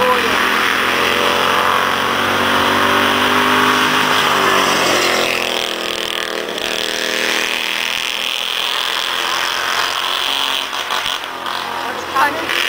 bolha. Pode ficar aqui.